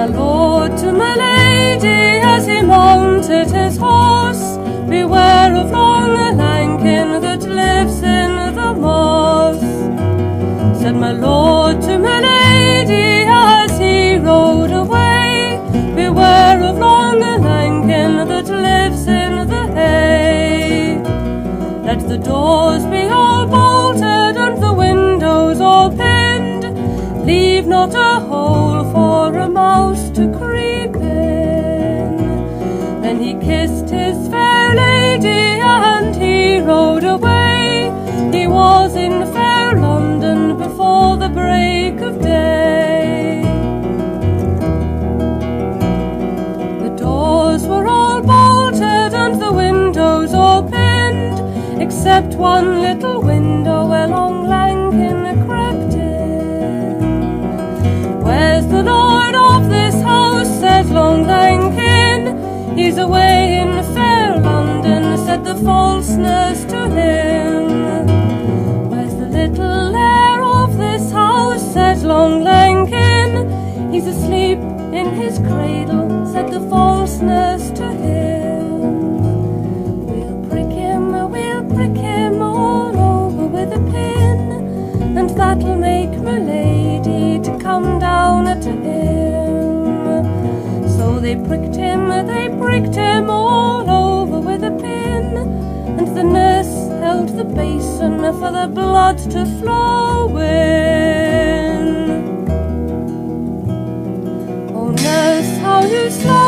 my lord to my lady as he mounted his horse. Beware of long Lankin that lives in the moss. Said my lord to my lady as he rode away. Beware of long Lankin that lives in the hay. Let the doors be all bolted and the windows all pinned. Leave not a hole for except one little window where Long Lankin crept in. Where's the lord of this house? said Long Lankin. He's away in fair London, said the false nurse to him. Where's the little heir of this house? said Long Lankin. He's asleep in his cradle, they pricked him, they pricked him all over with a pin, and the nurse held the basin for the blood to flow in. Oh nurse, how you slumber,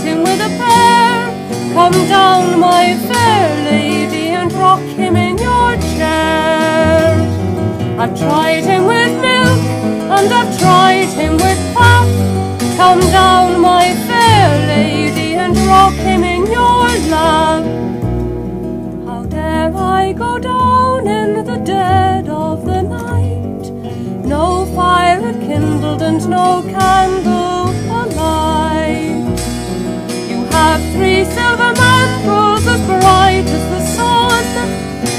him with a pear. Come down, my fair lady, and rock him in your chair. I've tried silver mantles as bright as the sun.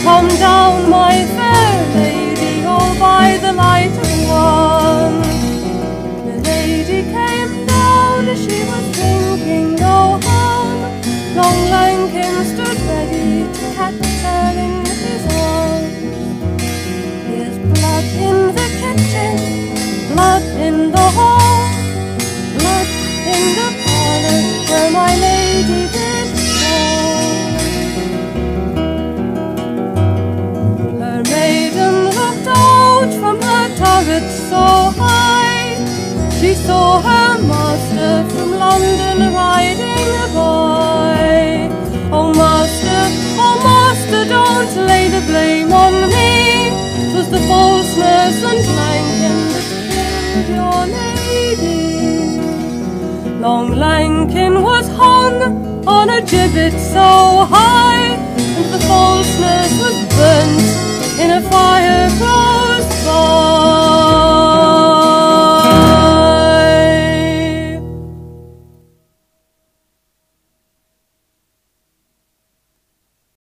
Come down, my fair lady, all by the light of one. The lady came down, she was drinking no harm. Long Lankin Saw her master from London riding by. Oh master, oh master, don't lay the blame on me. 'Twas the false nurse and Lankin that killed your lady. Long Lankin was hung on a gibbet so high,